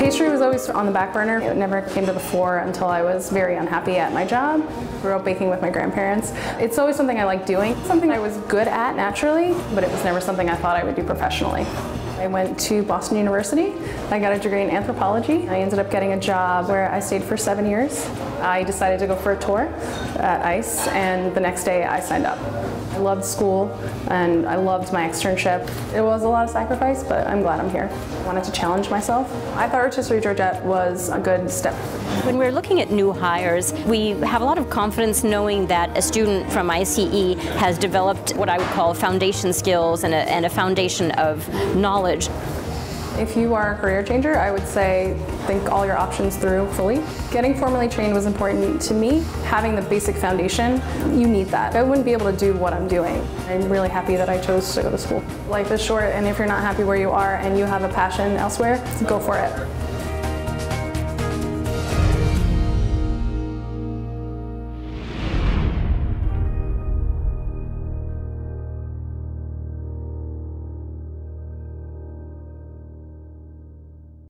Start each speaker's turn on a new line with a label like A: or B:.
A: Pastry was always on the back burner. It never came to the fore until I was very unhappy at my job. Grew up baking with my grandparents. It's always something I like doing, something I was good at naturally, but it was never something I thought I would do professionally. I went to Boston University. I got a degree in anthropology. I ended up getting a job where I stayed for seven years. I decided to go for a tour at ICE, and the next day I signed up. I loved school and I loved my externship. It was a lot of sacrifice, but I'm glad I'm here. I wanted to challenge myself. I thought Rotisserie Georgette was a good step.
B: When we're looking at new hires, we have a lot of confidence knowing that a student from ICE has developed what I would call foundation skills and a, and a foundation of knowledge.
A: If you are a career changer, I would say think all your options through fully. Getting formally trained was important to me. Having the basic foundation, you need that. I wouldn't be able to do what I'm doing. I'm really happy that I chose to go to school. Life is short, and if you're not happy where you are and you have a passion elsewhere, go for it.